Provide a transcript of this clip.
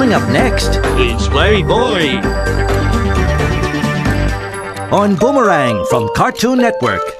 Coming up next It's Larry Boy. on Boomerang from Cartoon Network.